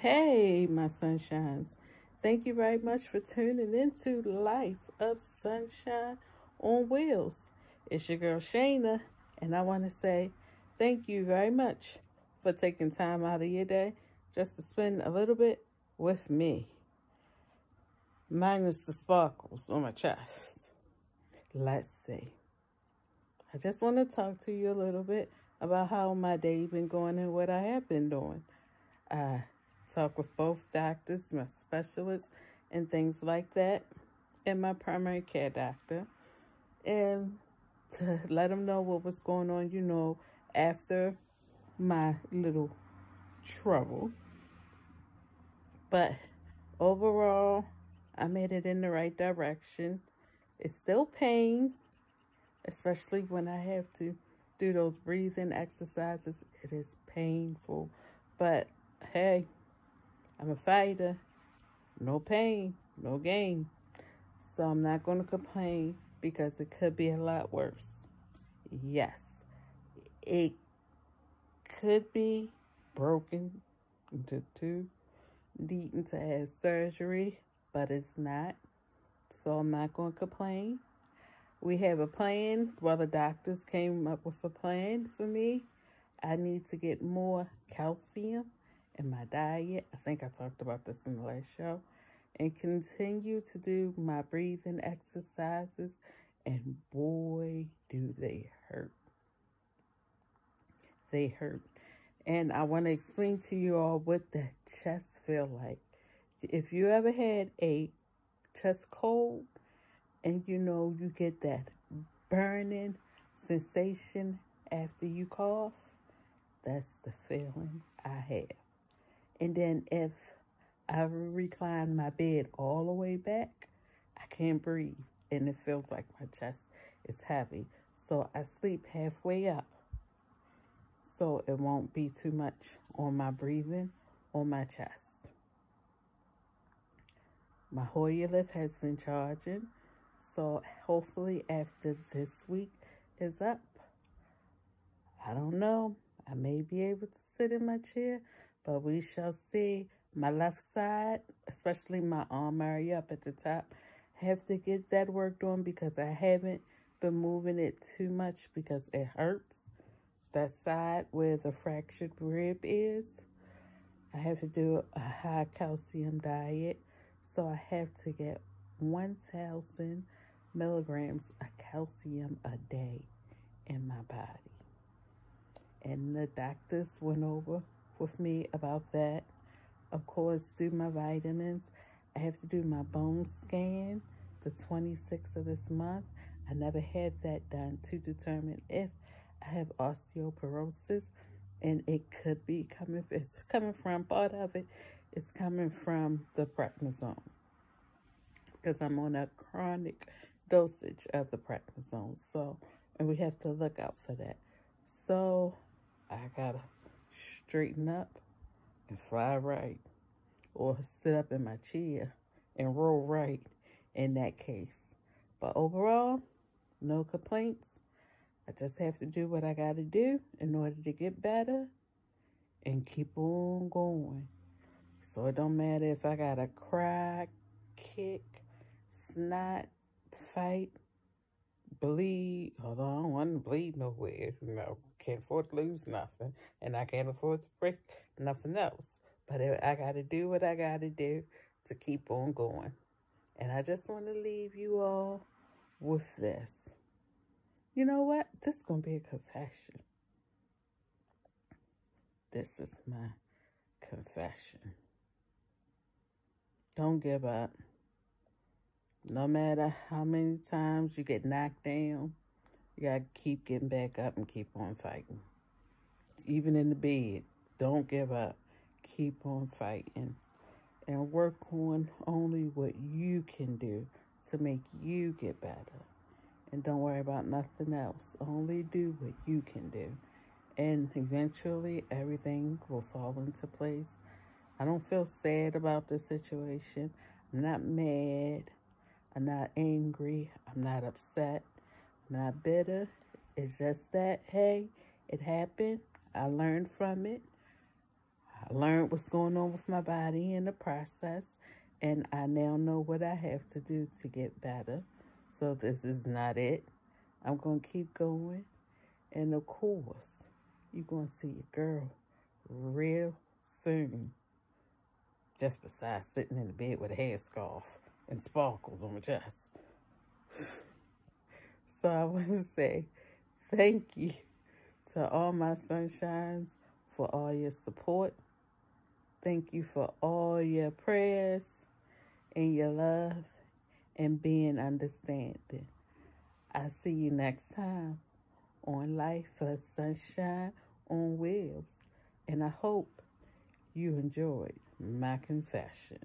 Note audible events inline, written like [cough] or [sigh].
Hey, my sunshines. Thank you very much for tuning into Life of Sunshine on Wheelz. It's your girl Shayna, and I want to say thank you very much for taking time out of your day just to spend a little bit with me. Minus the sparkles on my chest. Let's see. I just want to talk to you a little bit about how my day been going and what I have been doing. I talk with both doctors, my specialists, and things like that, and my primary care doctor, and to let them know what was going on, you know, after my little trouble. But overall, I made it in the right direction. It's still pain, especially when I have to do those breathing exercises. It is painful, but hey, I'm a fighter. No pain, no gain. So I'm not going to complain because it could be a lot worse. Yes, it could be broken into two, needing to have surgery, but it's not. So I'm not going to complain. We have a plan. Well, the doctors came up with a plan for me. I need to get more calcium in my diet. I think I talked about this in the last show. And continue to do my breathing exercises. And boy, do they hurt. They hurt. And I want to explain to you all what the chest feel like. If you ever had a chest cold and you know you get that burning sensation after you cough, that's the feeling I have. And then if I recline my bed all the way back, I can't breathe and it feels like my chest is heavy. So I sleep halfway up so it won't be too much on my breathing on my chest. My Hoyer lift has been charging, so hopefully after this week is up, I don't know, I may be able to sit in my chair, but we shall see. My left side, especially my arm area up at the top, have to get that worked on because I haven't been moving it too much because it hurts. That side where the fractured rib is, I have to do a high calcium diet. So I have to get 1,000 milligrams of calcium a day in my body. And the doctors went over with me about that. Of course, do my vitamins. I have to do my bone scan the 26th of this month. I never had that done to determine if I have osteoporosis and it could be coming, it's coming from, part of it. is coming from the prednisone because I'm on a chronic dosage of the prednisone. So, and we have to look out for that. So, I gotta straighten up and fly right or sit up in my chair and roll right in that case. But overall, no complaints. I just have to do what I got to do in order to get better and keep on going. So it don't matter if I got to cry, kick, snot, fight, bleed. Hold on, I don't want to bleed nowhere. Know, can't afford to lose nothing. And I can't afford to break nothing else. But I got to do what I got to do to keep on going. And I just want to leave you all with this. You know what? This is going to be a confession. This is my confession. Don't give up. No matter how many times you get knocked down, you got to keep getting back up and keep on fighting. Even in the bed, don't give up. Keep on fighting. And work on only what you can do to make you get better. And don't worry about nothing else. Only do what you can do. And eventually, everything will fall into place. I don't feel sad about the situation. I'm not mad. I'm not angry. I'm not upset. I'm not bitter. It's just that, hey, it happened. I learned from it. I learned what's going on with my body in the process, and I now know what I have to do to get better. So this is not it. I'm going to keep going. And of course, you're going to see your girl real soon. Just besides sitting in the bed with a headscarf and sparkles on my chest. [laughs] so I want to say thank you to all my sunshines for all your support. Thank you for all your prayers and your love and being understanding. I'll see you next time on Life for Sunshine on Wheelz. And I hope you enjoyed my confession.